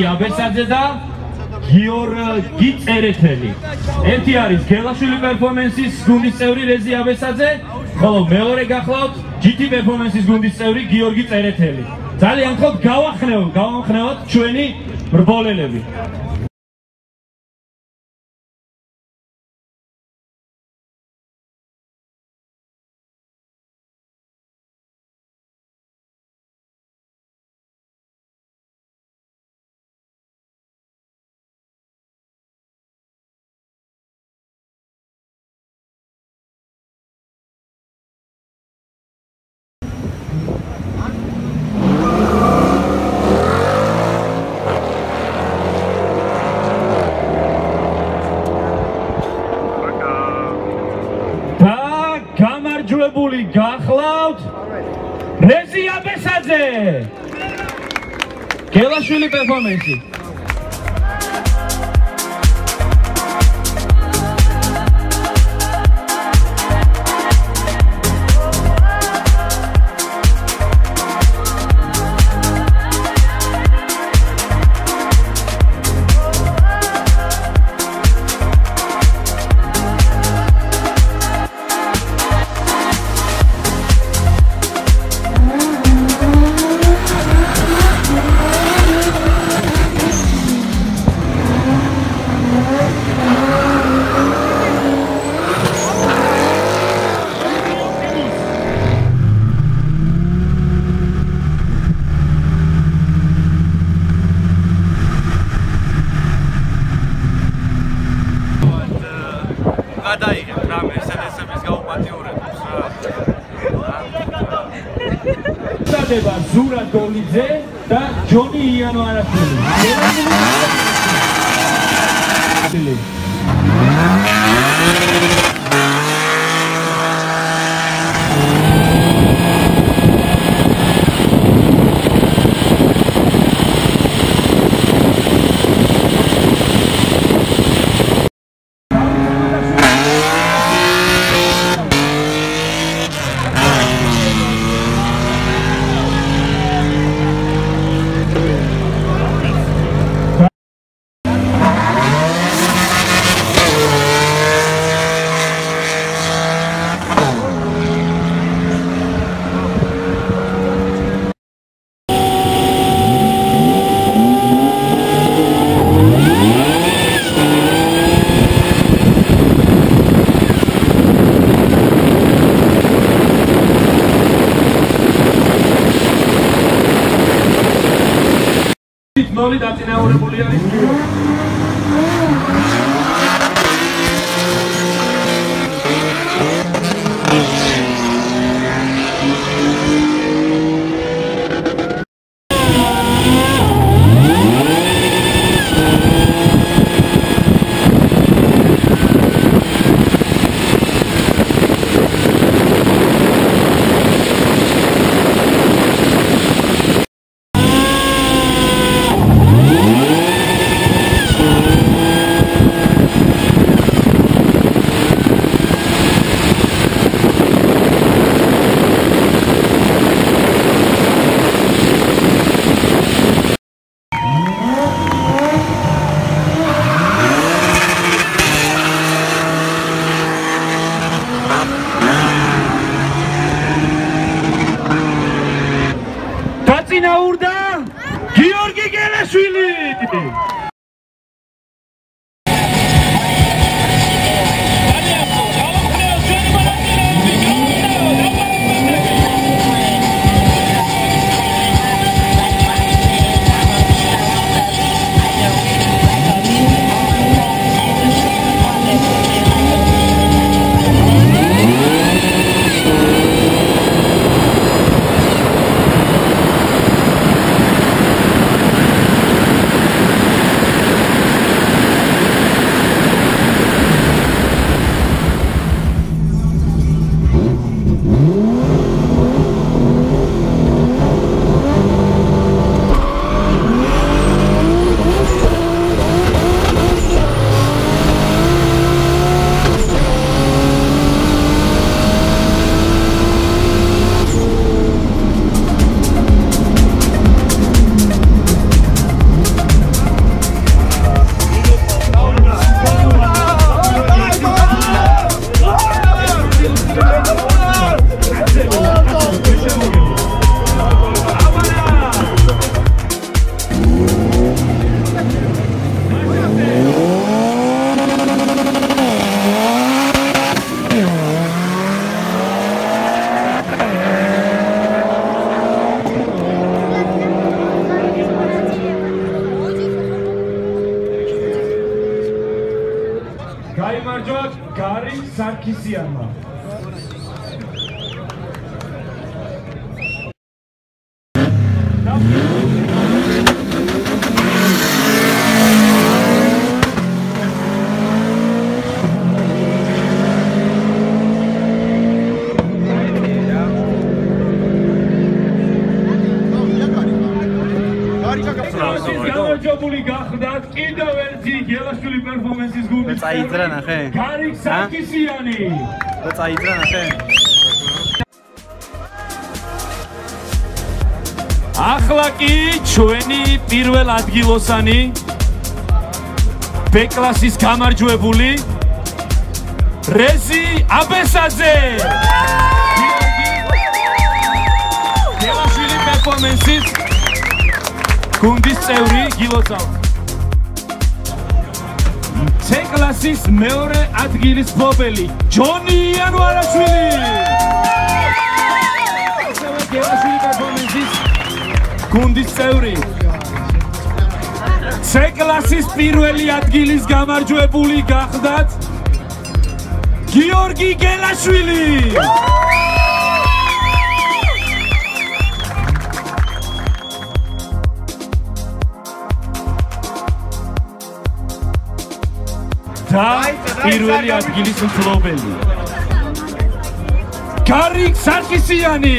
რეზი აბესაძე და გიორგი წერეთელი. ერთი არის გელაშვილი პერფორმენსის გუნდის წევრი რეზი აბესაძე, ხოლო მეორე გახლავთ GT პერფორმენსის გუნდის წევრი გიორგი წერეთელი. ძალიან ხოთ გავახნევ, გავახნევოთ ჩვენი მრბოლელები. გამარჯვებული გახლავთ რეზი აბესაძე გელაშვილი პერფორმენსი დადება ზურა დოლიძე და ჯონი იანო Solid, that's in our Bulgarian. Γεώργη Γελεσουήλη! დაწინაურებული არის გარი სარქისიანმა გამარჯვებული გახდათ კიდევ ერთი გელაშვილი პერფორმენსის გუნდის წაიძრა ნახე? გარი სარქისიანი და წაიძრა ნახე ახლა კი ჩვენი პირველ ადგილოსანი B კლასის გამარჯვებული რეზი აბესაძე. გელაშვილი პერფორმენსის გუნდის წევრი გილოცავ C კლასის მეორე ადგილის მფლობელი ჯონი იანვარაშვილი გელაშვილი პერფორმენსის გუნდის წევრი. C კლასის პირველი ადგილის გამარჯვებული გახდათ გიორგი გელაშვილი და პირველი ადგილის მფლობელი. გარიქ სარქისიანი